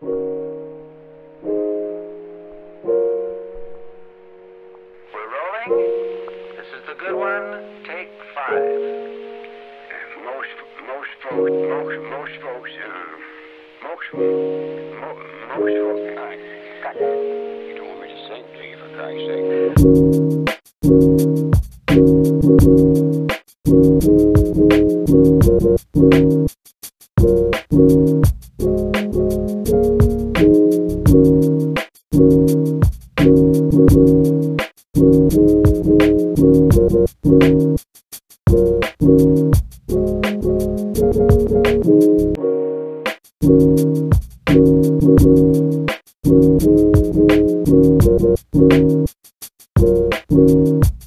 We're rolling. This is the good one. Take five. most most folks most most folks uh, most mo, most folks I, God, you don't want me to sing to you for Christ's sake. We're rolling.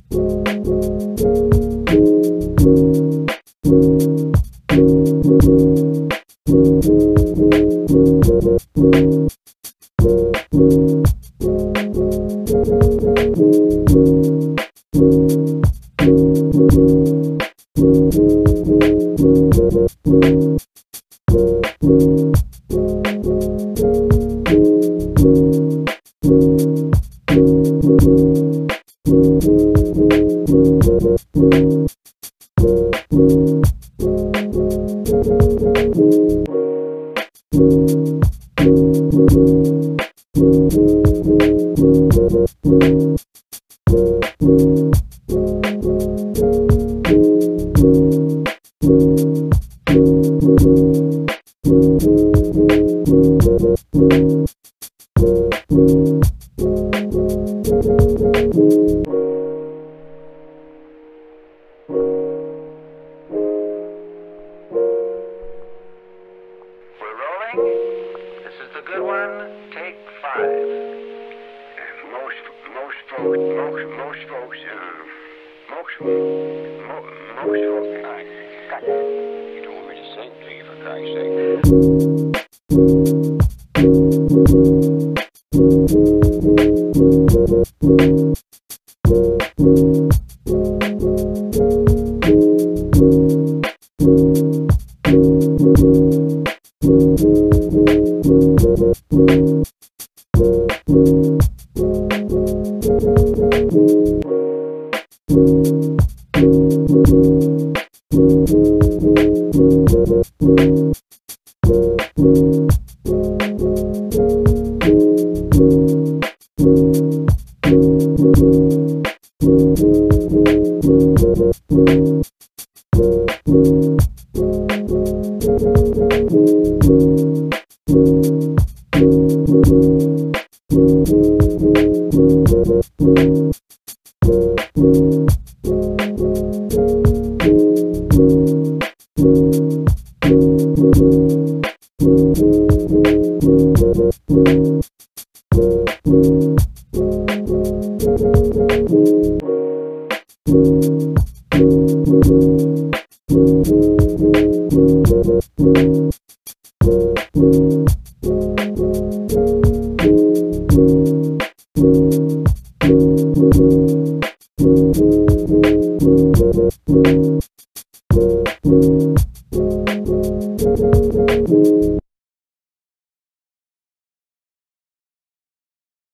This is the good one. Take five. most most folks most most folks uh, most mo, most folks I, God, you don't want me to sing to you for Christ's sake. Thank うん。